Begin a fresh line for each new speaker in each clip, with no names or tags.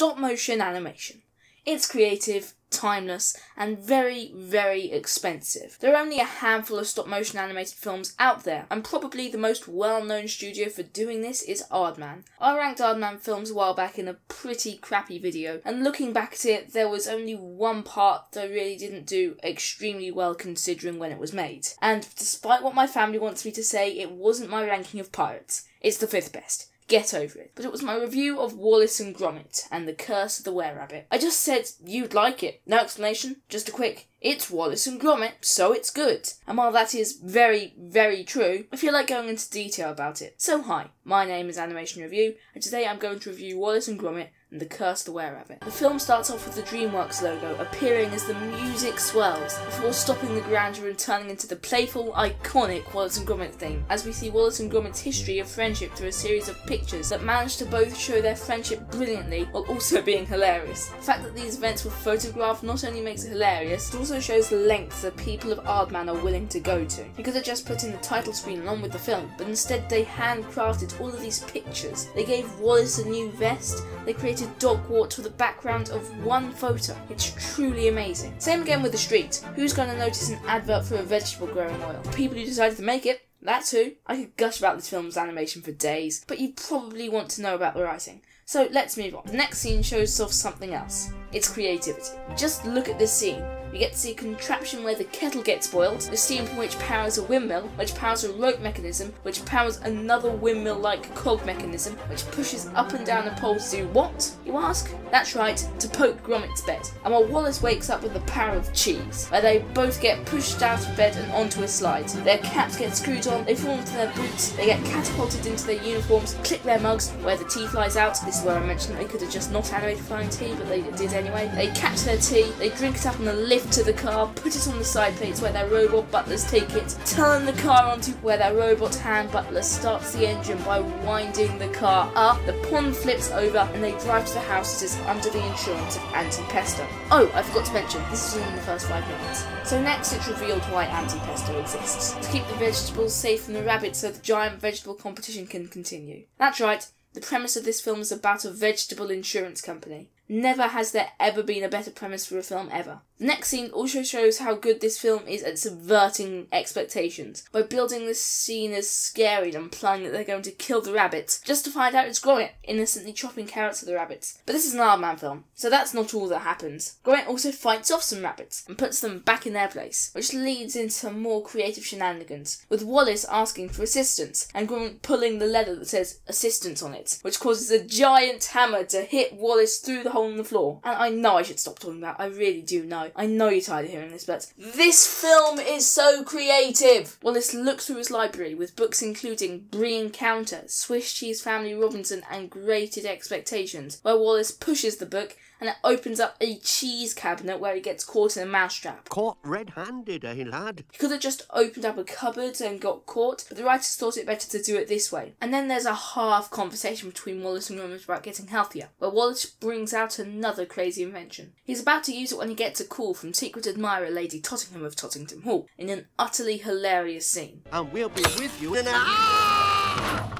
stop motion animation. It's creative, timeless, and very, very expensive. There are only a handful of stop motion animated films out there, and probably the most well known studio for doing this is Aardman. I ranked Aardman films a while back in a pretty crappy video, and looking back at it, there was only one part that I really didn't do extremely well considering when it was made. And despite what my family wants me to say, it wasn't my ranking of pirates. It's the fifth best. Get over it. But it was my review of Wallace and Gromit and the Curse of the Were Rabbit. I just said you'd like it. No explanation, just a quick it's Wallace and Gromit, so it's good. And while that is very, very true, I feel like going into detail about it. So hi, my name is Animation Review, and today I'm going to review Wallace and Gromit and The Curse of the Were Rabbit. The film starts off with the DreamWorks logo appearing as the music swells, before stopping the grandeur and turning into the playful, iconic Wallace and Gromit theme, as we see Wallace and Gromit's history of friendship through a series of pictures that manage to both show their friendship brilliantly while also being hilarious. The fact that these events were photographed not only makes it hilarious, it also shows the lengths the people of Aardman are willing to go to. They could have just put in the title screen along with the film, but instead they handcrafted all of these pictures. They gave Wallace a new vest, they created dog walked with a background of one photo. It's truly amazing. Same again with the street. Who's going to notice an advert for a vegetable growing oil? People who decided to make it. That's who. I could gush about this film's animation for days, but you probably want to know about the writing. So let's move on. The next scene shows off something else. It's creativity. Just look at this scene. We get to see a contraption where the kettle gets boiled, the steam from which powers a windmill, which powers a rope mechanism, which powers another windmill-like cog mechanism, which pushes up and down the pole to do what, you ask? That's right, to poke Gromit's bed. And while Wallace wakes up with the power of cheese, where they both get pushed out of bed and onto a slide. Their caps get screwed on, they fall into their boots, they get catapulted into their uniforms, click their mugs, where the tea flies out. This is where I mentioned they could have just not animated flying tea, but they did anyway. They catch their tea, they drink it up on the lift to the car, put it on the side plates where their robot butlers take it, turn the car onto where their robot hand butler starts the engine by winding the car up, the pond flips over, and they drive to the house that is under the insurance of Anti-Pesto. Oh, I forgot to mention, this is in the first five minutes. So next it's revealed why Anti-Pesto exists. To keep the vegetables safe from the rabbits so the giant vegetable competition can continue. That's right, the premise of this film is about a vegetable insurance company. Never has there ever been a better premise for a film ever. The next scene also shows how good this film is at subverting expectations by building this scene as scary and implying that they're going to kill the rabbits, just to find out it's Gromit innocently chopping carrots for the rabbits. But this is an Aardman film, so that's not all that happens. Gromit also fights off some rabbits and puts them back in their place, which leads into more creative shenanigans, with Wallace asking for assistance and Gromit pulling the leather that says assistance on it, which causes a giant hammer to hit Wallace through the hole in the floor. And I know I should stop talking about. I really do know. I know you're tired of hearing this, but this film is so creative. Wallace looks through his library with books including Brie Encounter, Swiss Cheese Family Robinson, and Grated Expectations, where Wallace pushes the book and it opens up a cheese cabinet where he gets caught in a mousetrap.
Caught red-handed, eh, lad?
He could have just opened up a cupboard and got caught, but the writers thought it better to do it this way. And then there's a half conversation between Wallace and Gromit about getting healthier, where Wallace brings out another crazy invention. He's about to use it when he gets a call from secret admirer Lady Tottington of Tottington Hall in an utterly hilarious scene.
And we'll be with you in an hour.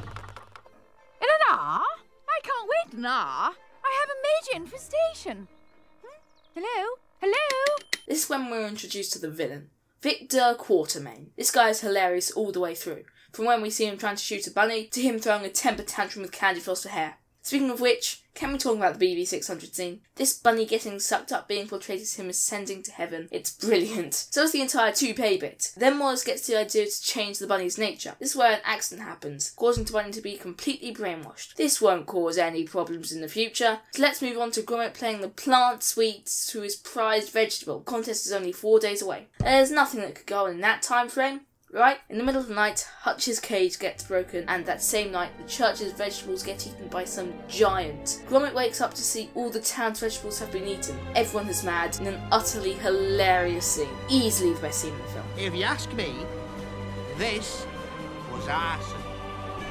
In an hour? I can't wait an hour. I have a major infestation. Hmm? Hello? Hello?
This is when we're introduced to the villain, Victor Quartermaine. This guy is hilarious all the way through, from when we see him trying to shoot a bunny to him throwing a temper tantrum with candy floss for hair. Speaking of which, can we talk about the BB600 scene? This bunny getting sucked up being portrayed as him ascending to heaven. It's brilliant. So is the entire toupee bit. Then Wallace gets the idea to change the bunny's nature. This is where an accident happens, causing the bunny to be completely brainwashed. This won't cause any problems in the future. So let's move on to Gromit playing the plant sweets to his prized vegetable. Contest is only four days away. There's nothing that could go on in that time frame. Right? In the middle of the night, Hutch's cage gets broken, and that same night, the church's vegetables get eaten by some giant. Gromit wakes up to see all the town's vegetables have been eaten. Everyone is mad in an utterly hilarious scene. Easily the best scene in the film.
If you ask me, this was arson.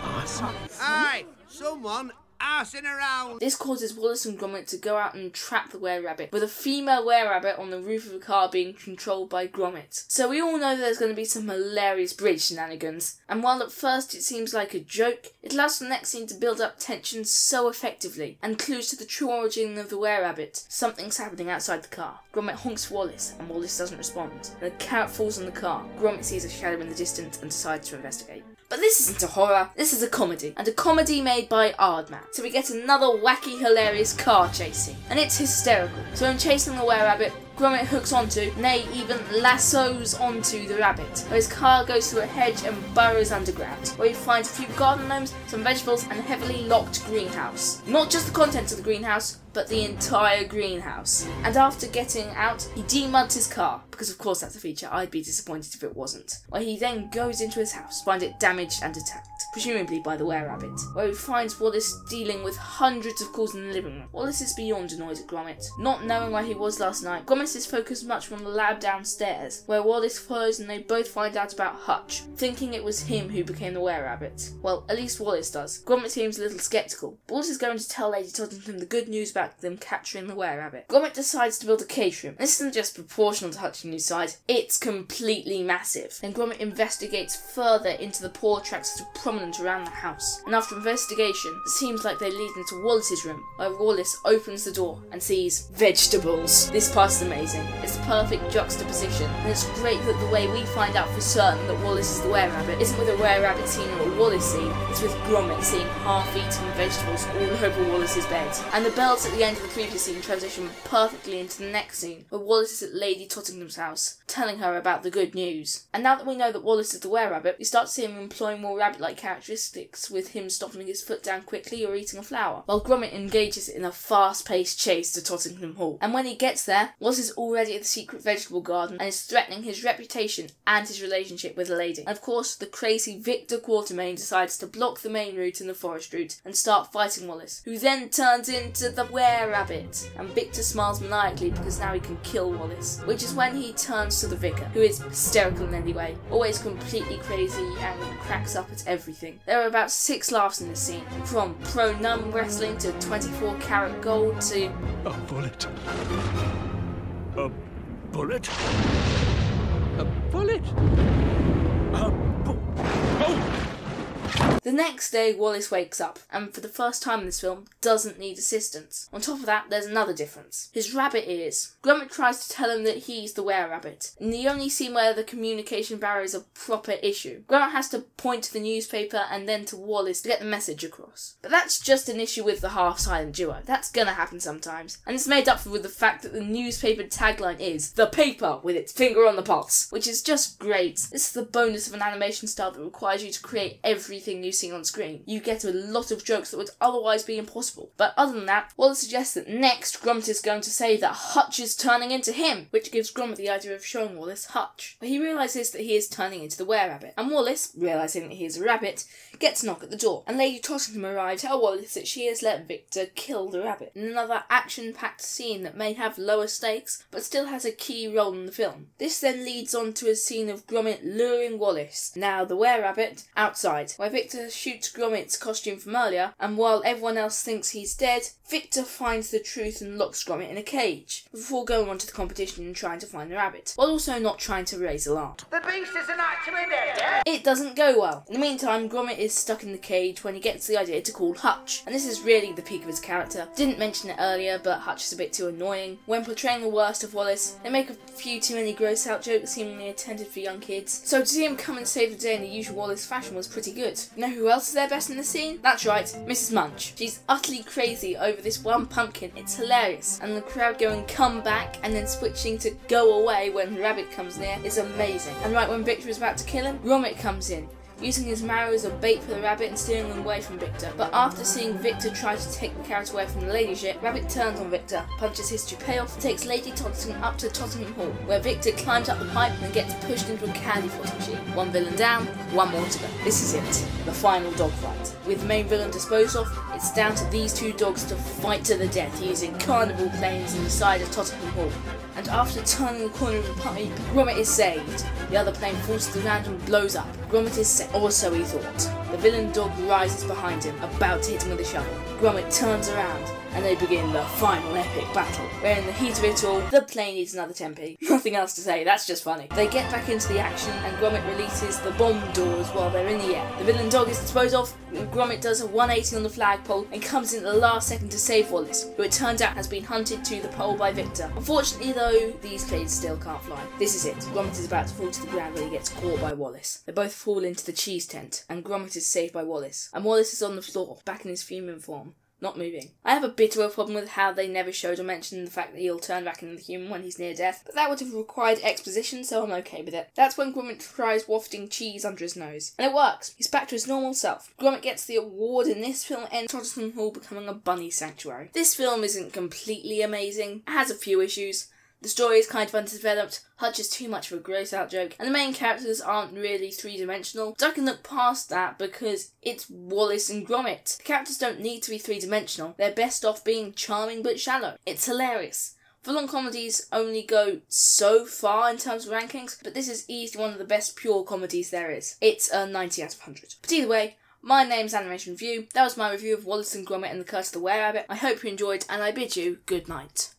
Arson?
Aye, someone arsing around.
This causes Wallace and Gromit to go out and trap the were-rabbit, with a female were-rabbit on the roof of a car being controlled by Gromit. So we all know there's going to be some hilarious bridge shenanigans, and while at first it seems like a joke, it allows the next scene to build up tension so effectively, and clues to the true origin of the were-rabbit. Something's happening outside the car. Gromit honks Wallace, and Wallace doesn't respond. And a carrot falls on the car. Gromit sees a shadow in the distance and decides to investigate. But this isn't a horror, this is a comedy, and a comedy made by Aardman. So we get another wacky, hilarious car chasing, and it's hysterical. So in chasing the were-rabbit, Gromit hooks onto, nay, even lassos onto the rabbit, where his car goes through a hedge and burrows underground, where he finds a few garden gnomes, some vegetables, and a heavily locked greenhouse. Not just the contents of the greenhouse, but the entire greenhouse. And after getting out, he demuds his car, because of course that's a feature, I'd be disappointed if it wasn't. Where he then goes into his house, find it damaged and attacked, presumably by the were-rabbit, where he finds Wallace dealing with hundreds of calls in the living room. Wallace is beyond annoyed at Gromit. Not knowing where he was last night, Gromit is focused much on the lab downstairs, where Wallace follows and they both find out about Hutch, thinking it was him who became the were-rabbit. Well, at least Wallace does. Gromit seems a little skeptical. Wallace is going to tell Lady Tottington the good news about them capturing the were-rabbit. Gromit decides to build a cage room. This isn't just proportional to Hutch's new size, it's completely massive. Then Gromit investigates further into the paw tracks that are prominent around the house. And after investigation, it seems like they lead into Wallace's room, where Wallace opens the door and sees vegetables. This part is amazing. It's the perfect juxtaposition, and it's great that the way we find out for certain that Wallace is the were-rabbit isn't with a were-rabbit scene or a Wallace scene, it's with Gromit seeing half-eaten vegetables all over Wallace's bed. And the bells at the end of the previous scene transition perfectly into the next scene, where Wallace is at Lady Tottington's house, telling her about the good news. And now that we know that Wallace is the were-rabbit, we start to see him employing more rabbit-like characteristics, with him stomping his foot down quickly or eating a flower, while Gromit engages in a fast-paced chase to Tottington Hall. And when he gets there, Wallace is already at the secret vegetable garden and is threatening his reputation and his relationship with the lady. And of course, the crazy Victor Quartermaine decides to block the main route and the forest route and start fighting Wallace, who then turns into the were-rabbit. And Victor smiles maniacally because now he can kill Wallace, which is when he turns to the vicar, who is hysterical in any way, always completely crazy and cracks up at everything. There are about six laughs in this scene, from pro num wrestling to 24 karat gold to
A bullet. A bullet? A bullet? A!
The next day, Wallace wakes up, and for the first time in this film, doesn't need assistance. On top of that, there's another difference. His rabbit ears. Gromit tries to tell him that he's the were-rabbit, in the only scene where the communication barrier is a proper issue. Gromit has to point to the newspaper and then to Wallace to get the message across. But that's just an issue with the half-silent duo. That's gonna happen sometimes. And it's made up for with the fact that the newspaper tagline is, The paper with its finger on the pulse, which is just great. This is the bonus of an animation style that requires you to create everything you see on screen. You get a lot of jokes that would otherwise be impossible. But other than that, Wallace suggests that next Gromit is going to say that Hutch is turning into him, which gives Gromit the idea of showing Wallace Hutch. But he realises that he is turning into the were-rabbit. And Wallace, realising that he is a rabbit, gets a knock at the door. And Lady Tottington arrives to tell Wallace that she has let Victor kill the rabbit. In another action-packed scene that may have lower stakes, but still has a key role in the film. This then leads on to a scene of Gromit luring Wallace, now the were-rabbit, outside, where Victor shoots Gromit's costume from earlier, and while everyone else thinks he's dead, Victor finds the truth and locks Gromit in a cage, before going on to the competition and trying to find the rabbit, while also not trying to raise alarm.
The beast isn't actually there.
It doesn't go well. In the meantime, Gromit is stuck in the cage when he gets the idea to call Hutch, and this is really the peak of his character. Didn't mention it earlier, but Hutch is a bit too annoying. When portraying the worst of Wallace, they make a few too many gross out jokes seemingly intended for young kids. So to see him come and save the day in the usual Wallace fashion was pretty good. Know who else is there best in the scene? That's right, Mrs. Mulch. She's utterly crazy over this one pumpkin. It's hilarious. And the crowd going come back and then switching to go away when rabbit comes near is amazing. And right when Victor is about to kill him, Gromit comes in using his marrow as a bait for the rabbit and stealing them away from Victor. But after seeing Victor try to take the carrot away from the ladyship, Rabbit turns on Victor, punches his toupee off, takes Lady Tottington up to Tottington Hall, where Victor climbs up the pipe and gets pushed into a candy floss machine. One villain down, one more to go. This is it, the final dogfight. With the main villain disposed of, it's down to these two dogs to fight to the death using carnival planes in the side of Tottington Hall. And after turning the corner of the pipe, Gromit is saved. The other plane falls to the ground and blows up. Gromit is saved. Or so he thought. The villain dog rises behind him, about to hit him with a shovel. Gromit turns around, and they begin the final epic battle, where in the heat of it all, the plane needs another tempe. Nothing else to say, that's just funny. They get back into the action, and Gromit releases the bomb doors while they're in the air. The villain dog is disposed of, and Gromit does a 180 on the flagpole and comes in at the last second to save Wallace, who it turns out has been hunted to the pole by Victor. Unfortunately, though, these planes still can't fly. This is it. Gromit is about to fall to the ground when he gets caught by Wallace. They both fall into the cheese tent, and Gromit is saved by Wallace. And Wallace is on the floor, back in his human form not moving. I have a bit of a problem with how they never showed or mentioned the fact that he'll turn back into the human when he's near death, but that would have required exposition, so I'm okay with it. That's when Gromit tries wafting cheese under his nose, and it works. He's back to his normal self. Gromit gets the award in this film and Tottington Hall becoming a bunny sanctuary. This film isn't completely amazing. It has a few issues. The story is kind of underdeveloped, Hutch is too much of a gross out joke, and the main characters aren't really three dimensional. I can look past that because it's Wallace and Gromit. The characters don't need to be three dimensional, they're best off being charming but shallow. It's hilarious. Full-on comedies only go so far in terms of rankings, but this is easily one of the best pure comedies there is. It's a 90 out of 100. But either way, my name's Animation Review. That was my review of Wallace and Gromit and the Curse of the Were Rabbit. I hope you enjoyed, and I bid you good night.